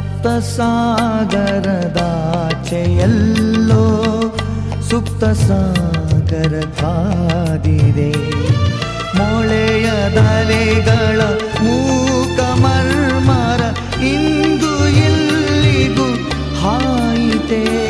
ಸಪ್ತ ಸಪ್ತಸಾಗರದಾಚೆಯಲ್ಲೋ ಸುಪ್ತ ಸಾಗರ ಕಾದಿದೆ. ಮೊಳೆಯ ಧರೆಗಳ ಮೂಕ ಮರ್ಮರ ಇಂದು ಇಲ್ಲಿಗೂ ಹಾಯಿತೇ.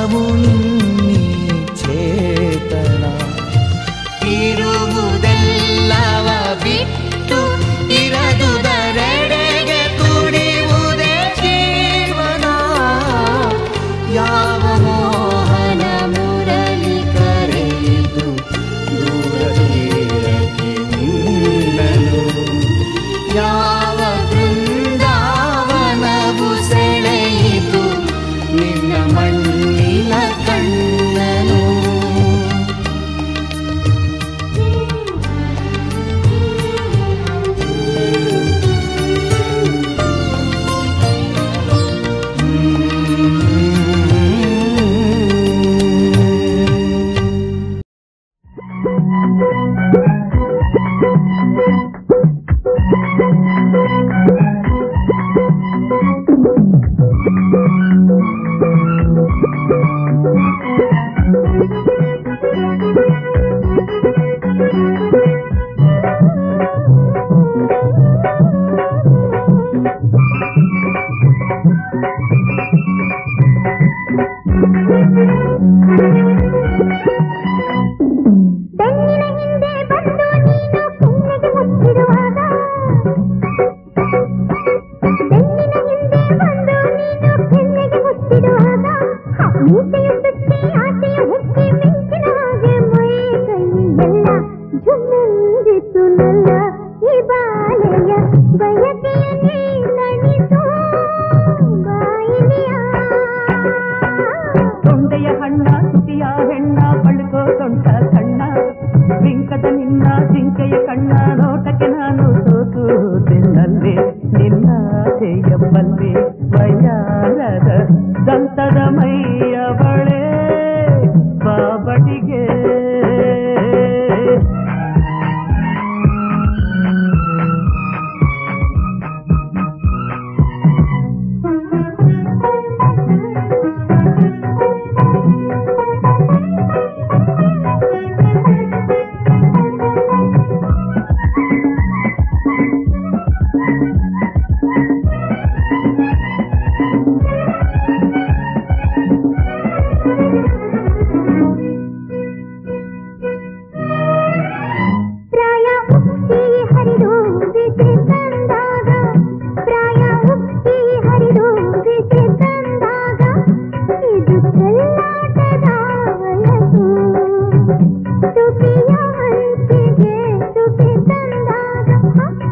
ನಾವು ನಿನ್ನ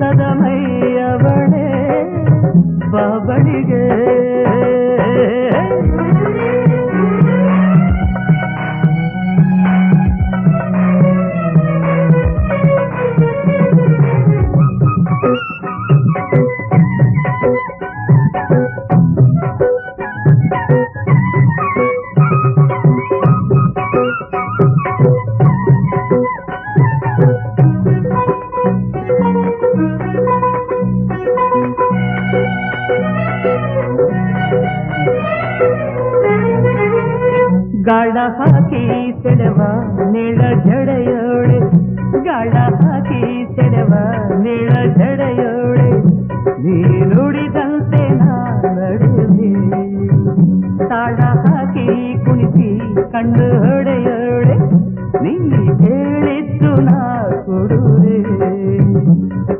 ಸದಮಯ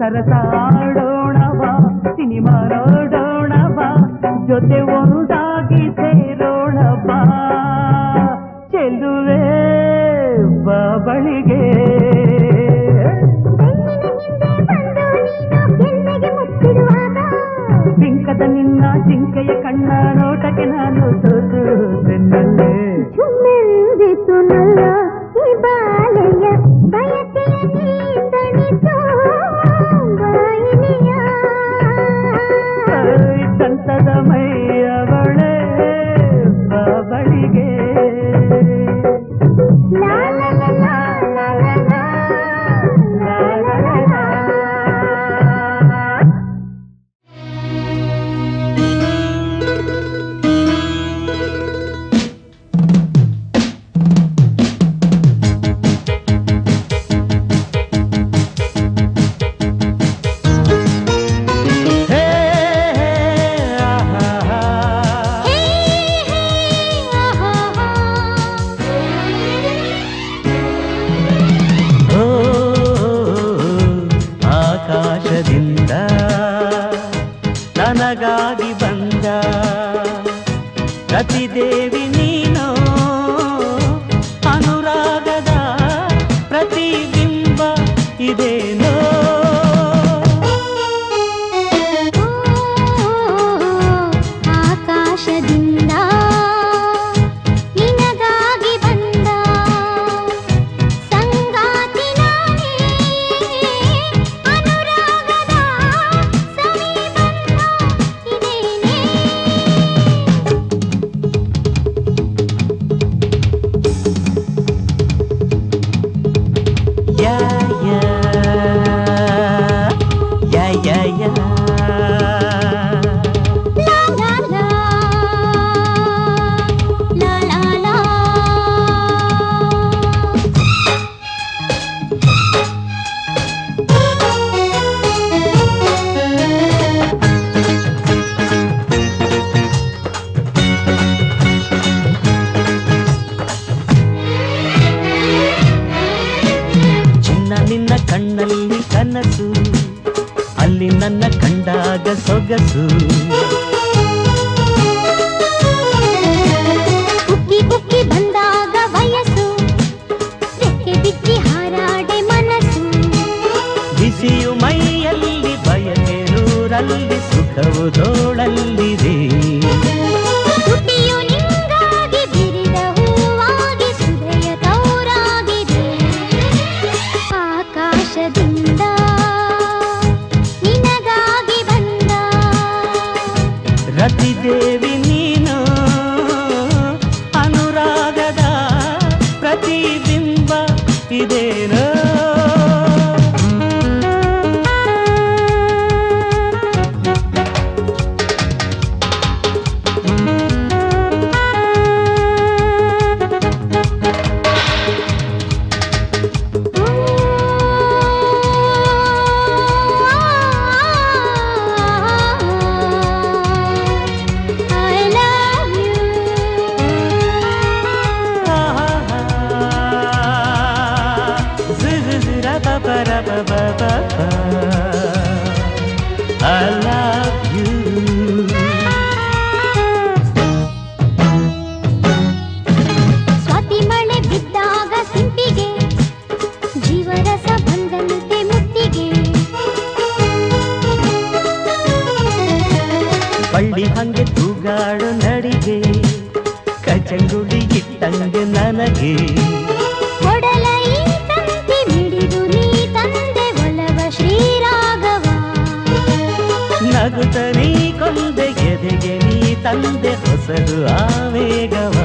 ಸರಸಾಡೋಣವ ಸಿನಿಮಾ ನೋಡೋಣವ ಜೊತೆ ಒಂದಾಗಿ ಸೇರೋಣವ. ಚೆಲ್ಲುವೆ ಬಳಿಗೆ ಬಿಂಕದ ನಿನ್ನ ಜಿಂಕೆಯ ಕಣ್ಣ ನೋಟಕ್ಕೆ ನಾನು ಶಕ್ತಿದೇವಿ ನೀನೋ? ಅನುರಾಗದ ಪ್ರತಿಬಿಂಬ ಇದೇ. ತಂದೆ ಹೊಸದು ಆವೇಗವ.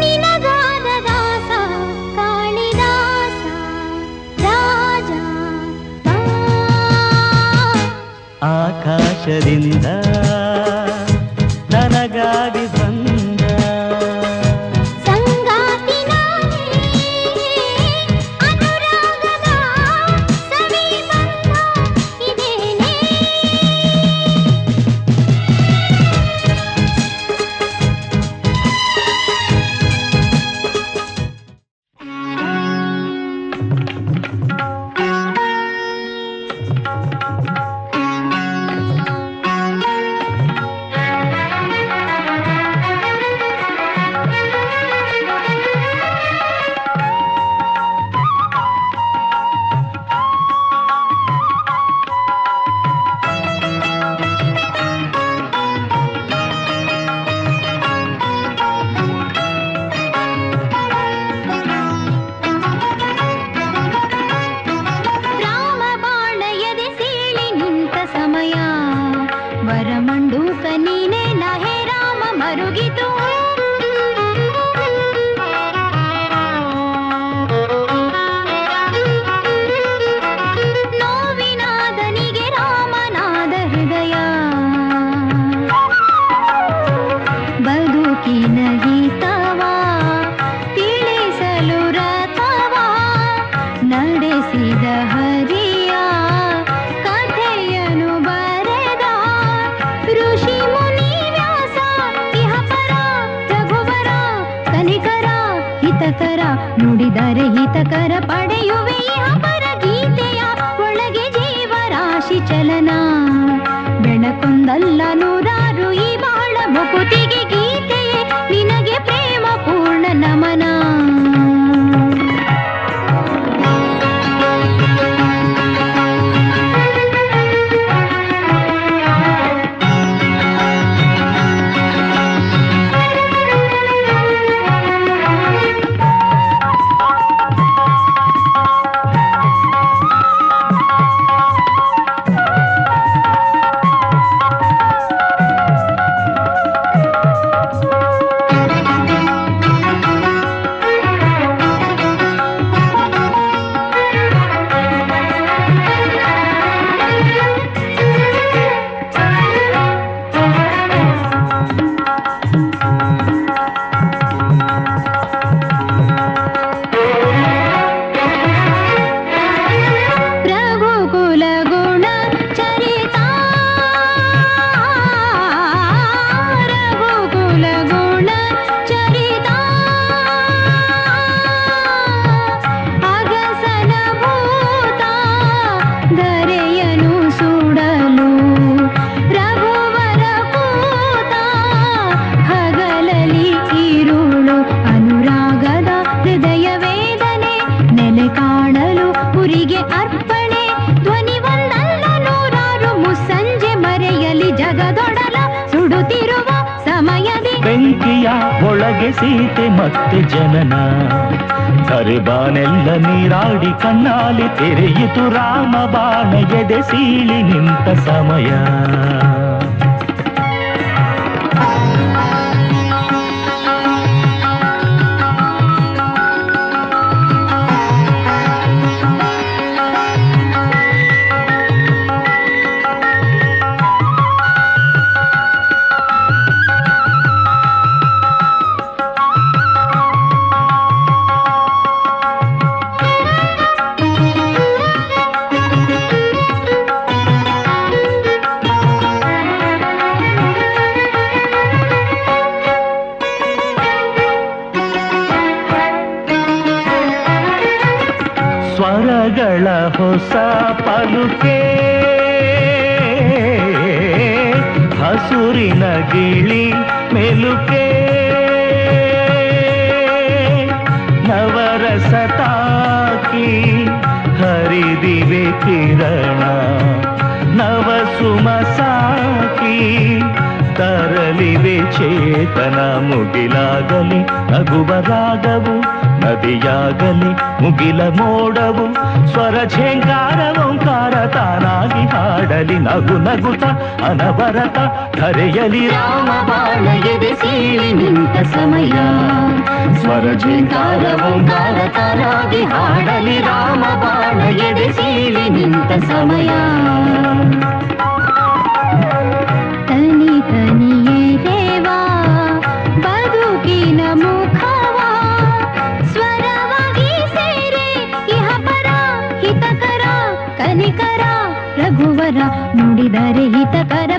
ನಿನಗಾದ ದಾಸ ಆಕಾಶದಿಂದ ಕಣ್ಣಾಲಿ ತೆರೆಯಿತು ರಾಮ ಬಾಣ ಎದೆ ಸೀಳಿ ನಿಂತ ಸಮಯ ಹೊಸ ಪಲುಕೆ ಹಸುರಿನ ಗಿಳಿ ಮೆಲುಕೆ ನವರಸ ತಾಕಿ ಹರಿದಿವೆ ಕಿರಣ ನವ ಸುಮ ಸಾಕಿ ತರಲಿವೆ ಚೇತನ ಮುಗಿಲಾಗಲಿ ನಗುವ ರಾಗವು ನದಿಯಾಗಲಿ ಮುಗಿಲ ಮೋಡವು ಸ್ವರ ಝೇಂಕಾರ ಓಂಕಾರ ತಾನಾಗಿ ಹಾಡಲಿ ನಗು ನಗುತ ಅನವರತ ಧರೆಯಲಿ ರಾಮ ಬಾಣ ಎದೆ ಸೀಳಿ ನಿಂತ ಸಮಯ ಸ್ವರ ಝೇಂಕಾರ ಓಂಕಾರ ತಾನಾಗಿ ಹಾಡಲಿ ರಾಮ ಬಾಣ ಎದೆ ಸೀಳಿ ನಿಂತ ಸಮಯ దరహిత కర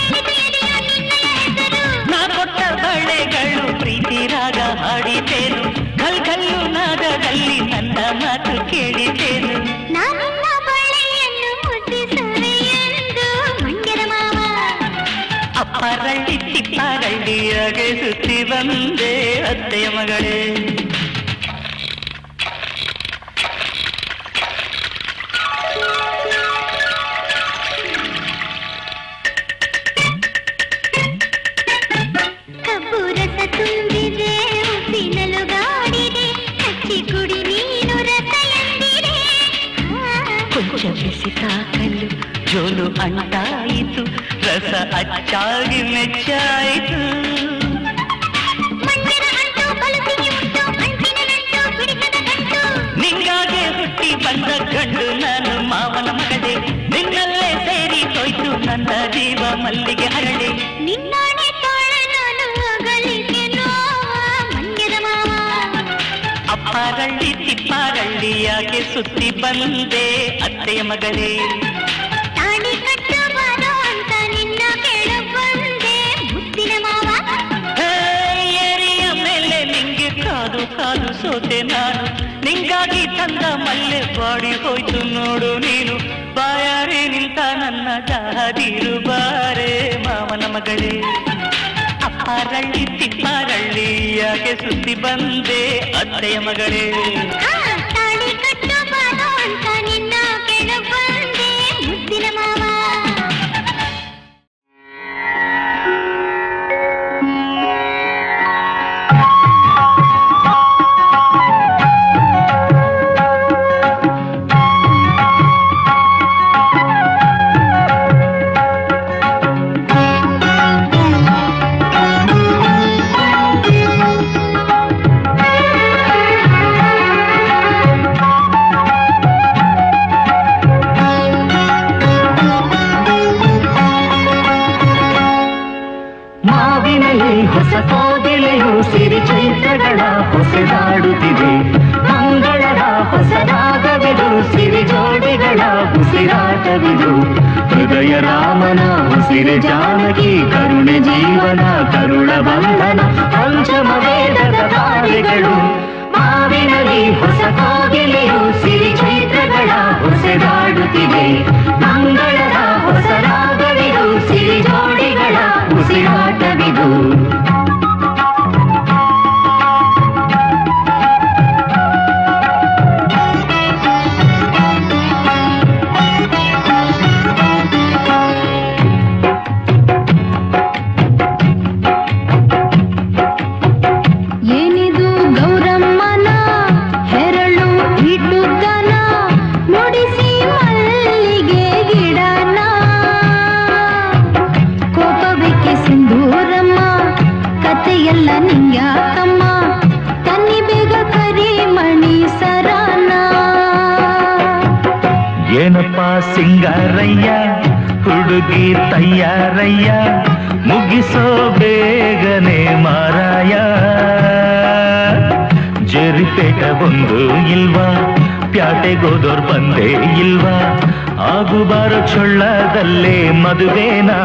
ಎದೆಯು ನಿನ್ನಯ ಹೆಸರು ನಾ ಕೊಟ್ಟ ಬಳೆಗಳು ಪ್ರೀತಿ ರಾಗ ಹಾಡಿತೇನು ಕಲ್ ಕಲ್ಲು ನಾದದಲ್ಲಿ ನನ್ನ ಮಾತು ಕೇಳಿತೇನು ನಾನಿನ್ನ ಬಳೆಯನ್ನು ಮುದ್ದಿಸುವೆ ಎಂದು ಮಂಡ್ಯದ ಮಾವ ಅಪ್ಪರಳ್ಳಿ ತಿಪ್ಪಾರಳ್ಳಿಯಾಗೆ ಸುತ್ತಿ ಬಂದೆ ಅತ್ತೆಯ ಮಗಳೇ ಅಂಟಾಯಿತು ರಸ ಅಚ್ಚಾಗಿ ಮೆಚ್ಚಾಯಿತು. ನಿಂಗಾಗೆ ಹುಟ್ಟಿ ಬಂದ ಗಂಡು ನಾನು ಮಾವನ ಮಗದೆ. ನಿನ್ನಲ್ಲೇ ಸೇರಿ ಹೋಯ್ತು ನನ್ನ ಜೀವ ಮಲ್ಲಿಗೆ ಹರಡೆ. ನಿನ್ನ ಅಪ್ಪಾರಳ್ಳಿ ತಿಪ್ಪಾರಳ್ಳಿಯಾಗೆ ಸುತ್ತಿ ಬಂದೆ ಅತ್ತೆಯ ಮಗಳೇ ಕಾದು ಸೋತೆ ನಾನು. ನಿಂಗಾಗಿ ತಂದ ಮಲ್ಲೆ ಬಾಡಿ ಹೋಯ್ತು ನೋಡು ನೀನು. ಬಾಯಾರೆ ನಿಂತ ನನ್ನ ಜಾದಿರು ಬಾರೆ ಮಾವನ ಮಗಳೇ. ಅಪ್ಪಾರಳ್ಳಿ ತಿಪ್ಪಾರಳ್ಳಿ, ಯಾಕೆ ಸುತ್ತಿ ಬಂದೆ ಅತ್ತೆಯ ಮಗಳೇ. ಹೃದಯ ರಾಮನ ಉಸಿರೆ ಜಾನಕಿ, ಕರುಣೆ ಜೀವನ, ಕರುಣ ಬಂಧನ, ಪಂಚಮ ವೇದದ ಗಾಳಿಗಳು ಮಾವಿನಲ್ಲಿ ಹೊಸ ಕೋಗಿಲೆಯು ಸಿರಿ ಚೈತ್ರಗಳ ಹೊಸದಾಡುತ್ತಿದೆ. ಹೋಗೋದೋರ್ ಬಂದೇ ಇಲ್ವಾ ಆಗುಬಾರೋ ಚೊಳ್ಳದಲ್ಲೇ ಮದುವೆನಾ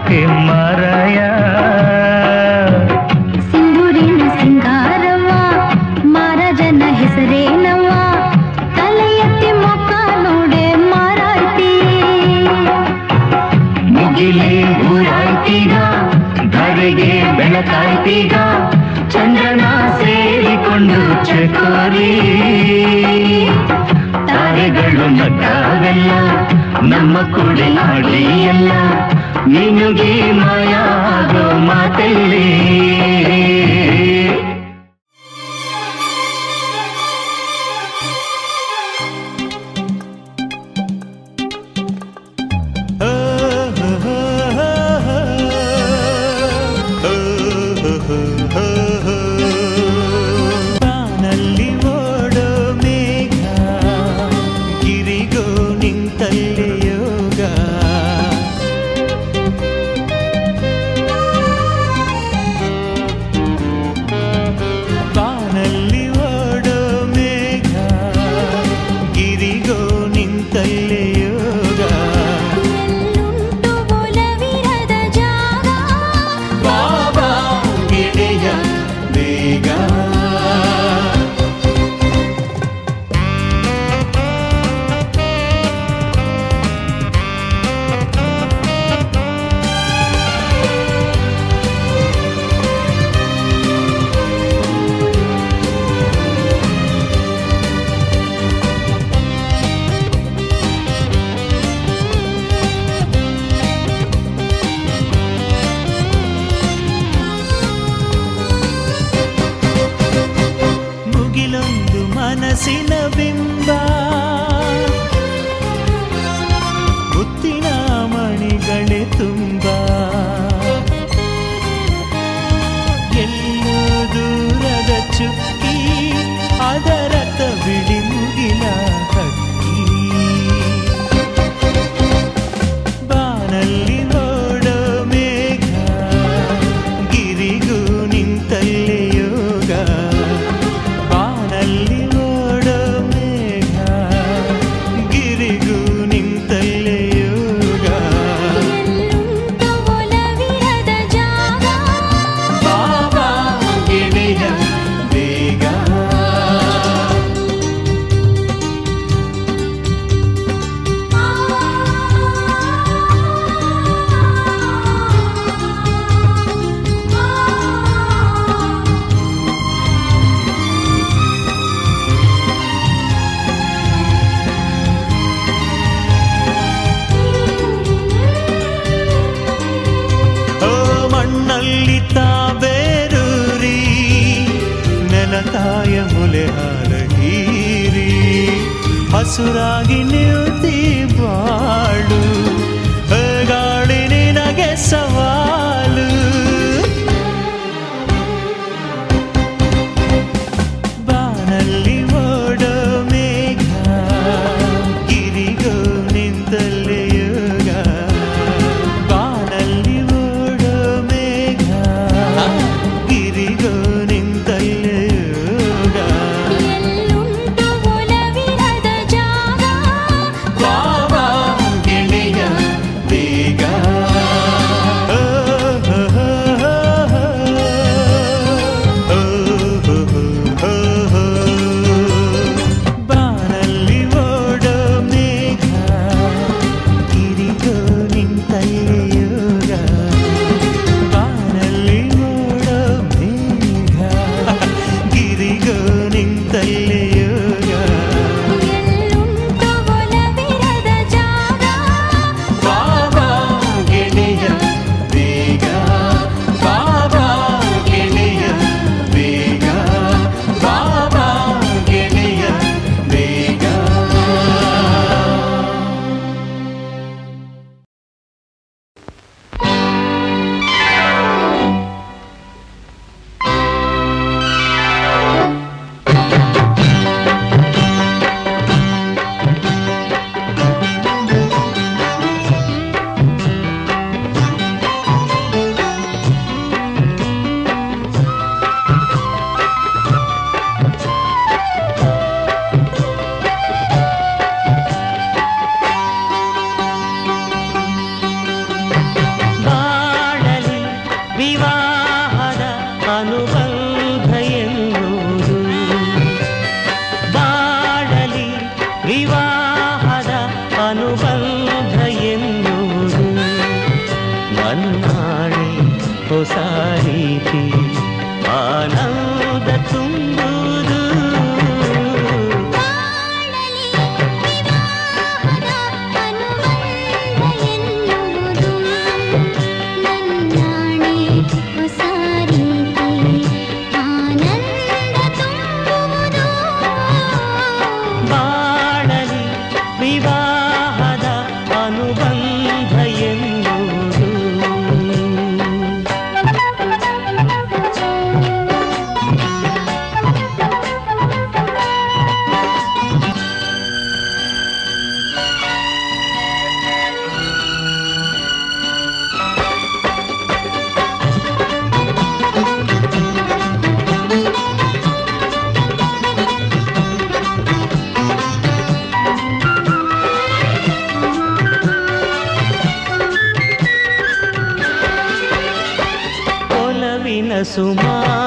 ಯಾಕೆ ಮರಯ. ಸಿಂಧೂರಿನ ಸಿಂಗಾರವ ಮಾರಜನ ಹೆಸರೇನವ? ತಲೆಯತ್ತಿ ಮೊಕ್ಕ ನೋಡೆ ಮಾರಾಯ್ತಿ. ಮುಗಿಲಿ ಊರಾಯ್ತೀಗ ಧರೆಗೆ ಬೆಳಕಾಯ್ತೀಗ ಚಂದ್ರನ ಸೇರಿಕೊಂಡು ಚಕೋರಿ. ತಾರೆಗಳು ನಟ್ಟಾವೆಲ್ಲ ನಮ್ಮ ಕೂಡಲಾಡಿ ಎಲ್ಲ నినుగి మయాగో మా తల్లి. සිනබිම්බා. सुमा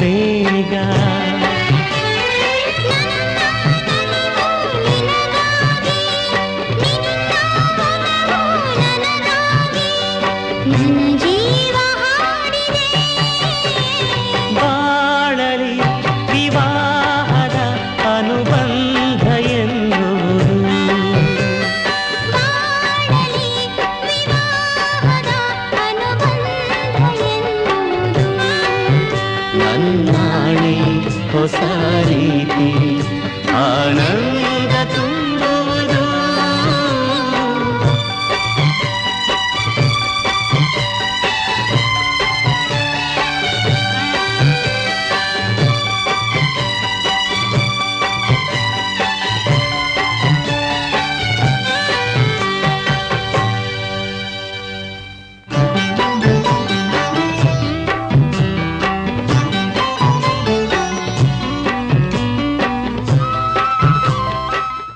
देगा